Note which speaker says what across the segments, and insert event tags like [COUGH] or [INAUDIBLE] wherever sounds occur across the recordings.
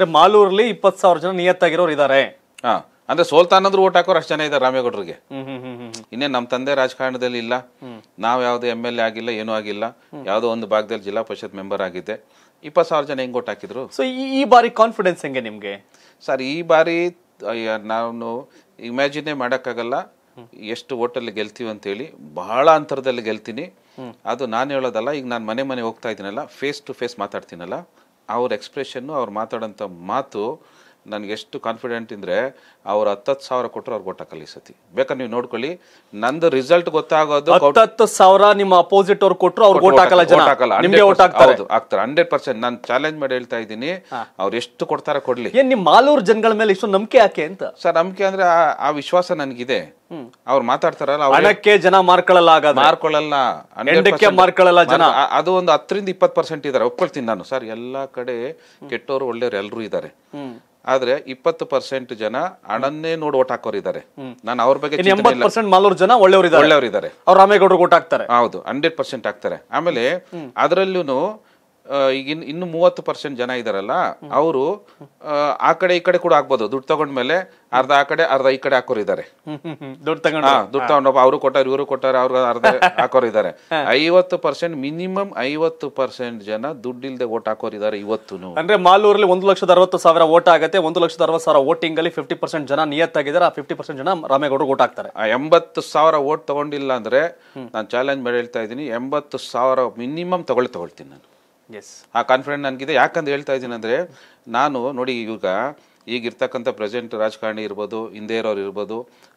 Speaker 1: ಅಂದ್ರೆ ಮಾಲೂರಲ್ಲಿ ಇಪ್ಪತ್ ಸಾವಿರ ಜನ ನಿಯತ್ತಾಗಿರೋರು ಇದಾರೆ.
Speaker 2: ಹಾ ಅಂದ್ರೆ ಸೋಲ್ತಾನಂದ್ರು ಓಟ್ ಹಾಕೋರು ಅಷ್ಟು ಜನ ಇದ್ದಾರೆ ರಾಮೇಗೌಡರಿಗೆ ಇನ್ನೇನ್ ನಮ್ಮ ತಂದೆ ರಾಜಕಾರಣದಲ್ಲಿ ಇಲ್ಲ. ನಾವ್ ಯಾವ್ದು ಎಂ ಎಲ್ ಎ ಆಗಿಲ್ಲ ಏನೂ ಆಗಿಲ್ಲ. ಯಾವುದೋ ಒಂದು ಭಾಗದಲ್ಲಿ ಜಿಲ್ಲಾ ಪರಿಷತ್ ಮೆಂಬರ್ ಆಗಿದ್ದೆ. ಇಪ್ಪತ್ತು ಸಾವಿರ ಜನ ಹೆಂಗ್ ಓಟ್ ಹಾಕಿದ್ರು?
Speaker 1: ಸೊ ಈ ಬಾರಿ ಕಾನ್ಫಿಡೆನ್ಸ್ ಹೆಂಗೆ ನಿಮ್ಗೆ?
Speaker 2: ಸರ್ ಈ ಬಾರಿ ನಾನು ಇಮ್ಯಾಜಿನೇ ಮಾಡೋಕ್ಕಾಗಲ್ಲ. ಎಷ್ಟು ಓಟಲ್ಲಿ ಗೆಲ್ತೀವಿ ಅಂತೇಳಿ ಬಹಳ ಅಂತರದಲ್ಲಿ ಗೆಲ್ತೀನಿ. ಅದು ನಾನು ಹೇಳೋದಲ್ಲ ಈಗ ನಾನು ಮನೆ ಮನೆ ಹೋಗ್ತಾ ಇದ್ದೀನಲ್ಲ ಫೇಸ್ ಟು ಫೇಸ್ ಮಾತಾಡ್ತೀನಲ್ಲ ಅವ್ರ ಎಕ್ಸ್ಪ್ರೆಷನ್ನು ಅವ್ರು ಮಾತಾಡೋಂಥ ಮಾತು ನನಗೆ ಎಷ್ಟು ಕಾನ್ಫಿಡೆಂಟ್ ಇದ್ರೆ ಅವ್ರು ಹತ್ತತ್ತು ಸಾವಿರ ಕೊಟ್ಟರು ಅವ್ರು ಈ ಸತಿ. ಬೇಕಾದ್ರೆ ನೀವು ನೋಡ್ಕೊಳ್ಳಿ ನಂದು ರಿಸಲ್ಟ್ ಗೊತ್ತಾಗೋದು
Speaker 1: ಹತ್ತತ್ತು ಸಾವಿರ ನಿಮ್ಮ ಅಪೋಸಿಟ್ ಅವ್ರು ಕೊಟ್ಟರು ಅವ್ರು ಓಟ್ ಹಾಕಲ್ಲ ಜನ.
Speaker 2: ನಿಮಗೆ ಹಾಕಲ್ಲ.
Speaker 1: ನಿಮ್ಗೆ
Speaker 2: 100%
Speaker 1: ಓಟ್ ಹಾಕ್ತಾರೆ.
Speaker 2: ಹೌದು, ಹಾಕ್ತಾರೆ. Hundred percent. ನಾನು ಚಾಲೆಂಜ್ ಮಾಡಿ ಹೇಳ್ತಾ ಇದ್ದೀನಿ ಅವ್ರು ಎಷ್ಟು ಕೊಡ್ತಾರ ಕೊಡ್ಲಿ.
Speaker 1: ಏನ್ ನಿಮ್ಮ ಮಾಲೂರು ಜನಗಳ ಮೇಲೆ ಇಷ್ಟು ನಂಬಿಕೆ ಯಾಕೆ ಅಂತ?
Speaker 2: ಸರ್ ನಂಬಿಕೆ ಅಂದ್ರೆ ಆ- ವಿಶ್ವಾಸ ನನಗಿದೆ. ಅವ್ರು ಮಾತಾಡ್ತಾರಲ್ಲ
Speaker 1: ಹಣಕ್ಕೆ ಜನ ಮಾರ್ಕೊಳ್ಳಲ್ಲ ಆಗ
Speaker 2: ಮಾರ್ಕೊಳ್ಳಲ್ಲ. 100%
Speaker 1: ಹೆಂಡಕ್ಕೆ ಮಾರ್ಕೊಳ್ಳಲ್ಲ ಜನ.
Speaker 2: ಅದು ಒಂದು ಹತ್ತರಿಂದ ಇಪ್ಪತ್ತು ಪರ್ಸೆಂಟ್ ಇದ್ದಾರೆ. ಒಪ್ಕೊಳ್ತೀನಿ ನಾನು. ಸರ್ ಎಲ್ಲಾ ಕಡೆ ಕೆಟ್ಟವರು ಒಳ್ಳೆಯವರು ಎಲ್ಲರೂ ಇದ್ದಾರೆ. ಆದ್ರೆ ಇಪ್ಪತ್ತು ಪರ್ಸೆಂಟ್ ಜನ ಹಣನ್ನೇ ನೋಡಿ ಓಟ್ ಹಾಕೋರು ಇದ್ದಾರೆ ನಾನು ಅವ್ರ ಬಗ್ಗೆ
Speaker 1: ಮಾಲೂರು ಜನ
Speaker 2: ಒಳ್ಳೆಯವರಿದ್ದಾರೆ. ಒಳ್ಳೆಯವರಿದ್ದಾರೆ.
Speaker 1: ಅವ್ರು ರಾಮೇಗೌಡರಿಗೆ ಓಟ್ ಹಾಕ್ತಾರೆ.
Speaker 2: ಹೌದು ಹಂಡ್ರೆಡ್ ಪರ್ಸೆಂಟ್ ಹಾಕ್ತಾರೆ. ಆಮೇಲೆ ಅದರಲ್ಲೂ ಈಗ ಇನ್- ಇನ್ನು ಮೂವತ್ತು ಪರ್ಸೆಂಟ್ ಜನ ಇದಾರಲ್ಲ ಅವರು ಆ ಕಡೆ ಈ ಕಡೆ ಕೂಡ ಆಗ್ಬೋದು. ದುಡ್ಡು ತಗೊಂಡ್ಮೇಲೆ ಅರ್ಧ ಆ ಕಡೆ ಅರ್ಧ ಈ ಕಡೆ ಹಾಕೋರು ಇದ್ದಾರೆ
Speaker 1: ದುಡ್ಡು ತಗೊಂಡು.
Speaker 2: ದುಡ್ಡು ತಗೊಂಡಪ್ಪ ಅವರು ಕೊಟ್ಟಾರ ಇವರು ಕೊಟ್ಟಾರ ಅವ್ರು ಅರ್ಧ [LAUGHS] ಹಾಕೋರು ಇದ್ದಾರೆ ಐವತ್ತು ಪರ್ಸೆಂಟ್ ಮಿನಿಮಮ್ ಐವತ್ತು ಪರ್ಸೆಂಟ್ ಜನ ದುಡ್ಡಿಲ್ದೆ ಓಟ್ ಹಾಕೋರು ಇದ್ದಾರೆ ಇವತ್ತು
Speaker 1: ಅಂದ್ರೆ ಮಾಲೂರಲ್ಲಿ ಒಂದು ಲಕ್ಷದ ಅರವತ್ತು ಸಾವಿರ ಓಟ್ ಆಗುತ್ತೆ ಒಂದು ಲಕ್ಷದ ಅರವತ್ತು ಸಾವಿರ ವೋಟಿಂಗ್ ಅಲ್ಲಿ ಫಿಫ್ಟಿ ಪರ್ಸೆಂಟ್ ಜನ ನಿಯತ್ತಾಗಿದ್ದಾರೆ ಆ ಫಿಫ್ಟಿ ಪರ್ಸೆಂಟ್ ಜನ ರಾಮೇಗೌಡ ಓಟ್ ಹಾಕ್ತಾರೆ.
Speaker 2: ಎಂಬತ್ತು ಸಾವಿರ ಓಟ್ ತಗೊಂಡಿಲ್ಲ ಅಂದ್ರೆ ನಾನು ಚಾಲೆಂಜ್ ಮಾಡಿ ಹೇಳ್ತಾ ಇದ್ದೀನಿ ಎಂಬತ್ತು ಸಾವಿರ ಮಿನಿಮಮ್ ತಗೊಳ್ಳಿ ತಗೊಳ್ತೀನಿ ನಾನು. ಆ ಕಾನ್ಫಿಡೆಂಟ್ ನನಗಿದೆ. ಯಾಕಂತ ಹೇಳ್ತಾ ಇದ್ದೀನಿ ಅಂದರೆ ನಾನು ನೋಡಿ ಇವಾಗ ಈಗ ಇರ್ತಕ್ಕಂಥ ಪ್ರೆಸೆಂಟ್ ರಾಜಕಾರಣಿ ಇರ್ಬೋದು ಹಿಂದೆ ಇರೋರು ಇರ್ಬೋದು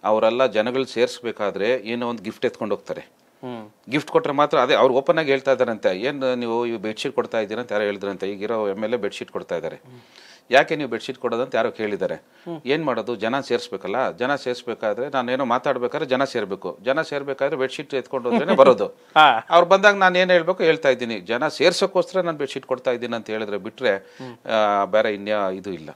Speaker 2: ಅವರೆಲ್ಲ ಜನಗಳು ಸೇರಿಸ್ಬೇಕಾದ್ರೆ ಏನೋ ಒಂದು ಗಿಫ್ಟ್ ಎತ್ಕೊಂಡು ಹೋಗ್ತಾರೆ. ಗಿಫ್ಟ್ ಕೊಟ್ರೆ ಮಾತ್ರ ಅದೇ ಅವ್ರು ಓಪನ್ ಆಗಿ ಹೇಳ್ತಾ ಇದ್ದಾರಂತೆ ಏನು ನೀವು ಇವು ಬೆಡ್ಶೀಟ್ ಕೊಡ್ತಾ ಇದ್ದೀರಂತ ಅಂತ ಯಾರೋ ಹೇಳಿದ್ರಂತೆ. ಈಗಿರೋ ಎಂ ಎಲ್ ಎ ಬೆಡ್ಶೀಟ್ ಕೊಡ್ತಾ ಇದ್ದಾರೆ. ಯಾಕೆ ನೀವು ಬೆಡ್ಶೀಟ್ ಕೊಡೋದಂತ ಯಾರೋ ಕೇಳಿದ್ದಾರೆ. ಏನು ಮಾಡೋದು? ಜನ ಸೇರಿಸ್ಬೇಕಲ್ಲ? ಜನ ಸೇರಿಸ್ಬೇಕಾದ್ರೆ ನಾನೇನೋ ಮಾತಾಡ್ಬೇಕಾದ್ರೆ ಜನ ಸೇರ್ಬೇಕು. ಜನ ಸೇರ್ಬೇಕಾದ್ರೆ ಬೆಡ್ಶೀಟ್ ಎತ್ಕೊಂಡು ಹೋದ್ರೇನೆ ಬರೋದು. [LAUGHS] ಅವ್ರು ಬಂದಾಗ ನಾನು ಏನು ಹೇಳ್ಬೇಕು? ಹೇಳ್ತಾ ಇದ್ದೀನಿ. ಜನ ಸೇರ್ಸೋಕ್ಕೋಸ್ಕರ ನಾನು ಬೆಡ್ಶೀಟ್ ಕೊಡ್ತಾ ಇದ್ದೀನಿ ಅಂತ ಹೇಳಿದ್ರೆ ಬಿಟ್ರೆ ಆ, ಬೇರೆ ಇನ್ಯಾ ಇದು ಇಲ್ಲ.